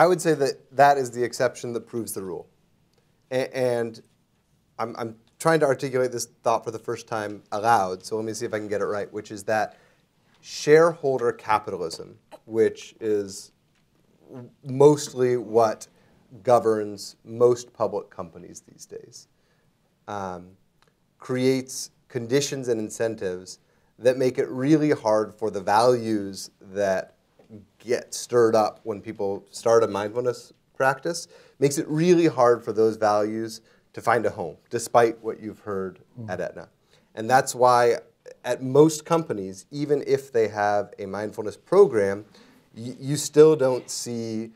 I would say that that is the exception that proves the rule. A- and I'm, I'm trying to articulate this thought for the first time aloud, so let me see if I can get it right, which is that shareholder capitalism, which is mostly what governs most public companies these days, um, creates conditions and incentives that make it really hard for the values that get stirred up when people start a mindfulness practice, makes it really hard for those values to find a home, despite what you've heard mm. at Aetna. And that's why at most companies, even if they have a mindfulness program, you still don't see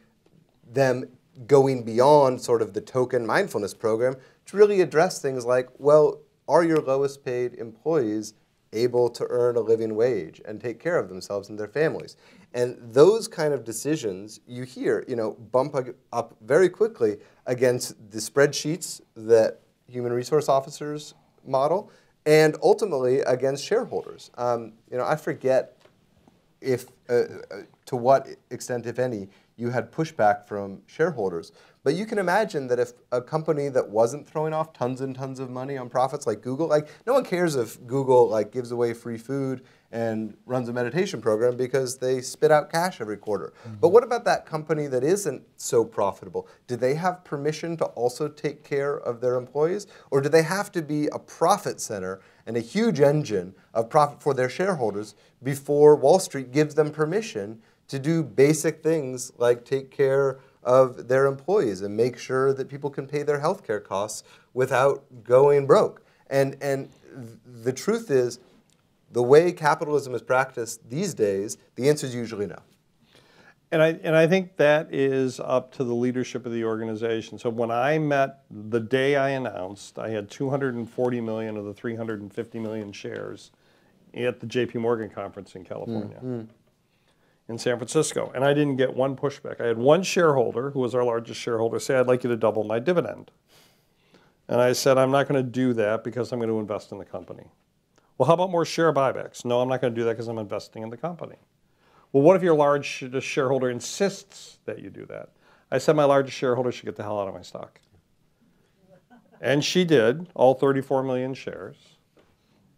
them going beyond sort of the token mindfulness program to really address things like, well, are your lowest paid employees able to earn a living wage and take care of themselves and their families? And those kind of decisions you hear, you know, bump up very quickly against the spreadsheets that human resource officers model and ultimately against shareholders. Um, you know, I forget if, uh, uh, to what extent, if any, you had pushback from shareholders. But you can imagine that if a company that wasn't throwing off tons and tons of money on profits like Google, like no one cares if Google like gives away free food and runs a meditation program because they spit out cash every quarter. Mm-hmm. But what about that company that isn't so profitable? Do they have permission to also take care of their employees? Or do they have to be a profit center and a huge engine of profit for their shareholders before Wall Street gives them permission to do basic things like take care of their employees and make sure that people can pay their healthcare costs without going broke? And, and the truth is, the way capitalism is practiced these days, the answer is usually no. And I, and I think that is up to the leadership of the organization. So when I met the day I announced, I had 240 million of the 350 million shares at the JP Morgan conference in California, mm-hmm. In San Francisco. And I didn't get one pushback. I had one shareholder, who was our largest shareholder, say, I'd like you to double my dividend. And I said, I'm not going to do that because I'm going to invest in the company. Well, how about more share buybacks? No, I'm not going to do that because I'm investing in the company. Well, what if your large shareholder insists that you do that? I said my largest shareholder should get the hell out of my stock. And she did, all 34 million shares,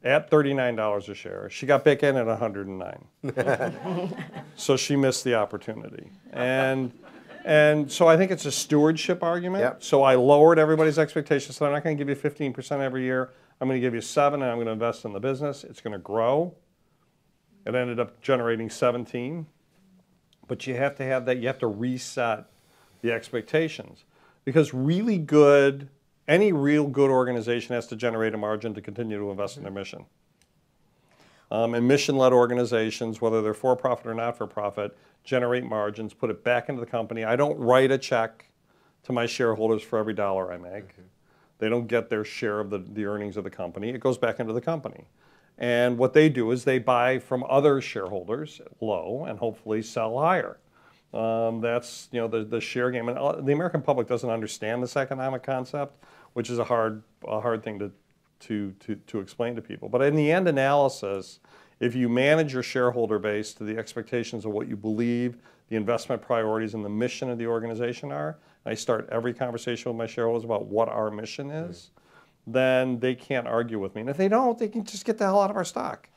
at $39 a share. She got back in at 109. so she missed the opportunity. And, and so I think it's a stewardship argument. Yep. So I lowered everybody's expectations. So I'm not going to give you 15% every year. I'm going to give you seven and I'm going to invest in the business. It's going to grow. It ended up generating 17. But you have to have that, you have to reset the expectations. Because really good, any real good organization has to generate a margin to continue to invest in their mission. Um, and mission-led organizations, whether they're for-profit or not-for-profit, generate margins, put it back into the company. I don't write a check to my shareholders for every dollar I make. Mm-hmm. They don't get their share of the, the earnings of the company. It goes back into the company. And what they do is they buy from other shareholders low and hopefully sell higher. Um, that's you know the, the share game, and uh, the American public doesn't understand this economic concept, which is a hard a hard thing to to to, to explain to people. But in the end analysis, if you manage your shareholder base to the expectations of what you believe the investment priorities and the mission of the organization are, I start every conversation with my shareholders about what our mission is, then they can't argue with me. And if they don't, they can just get the hell out of our stock.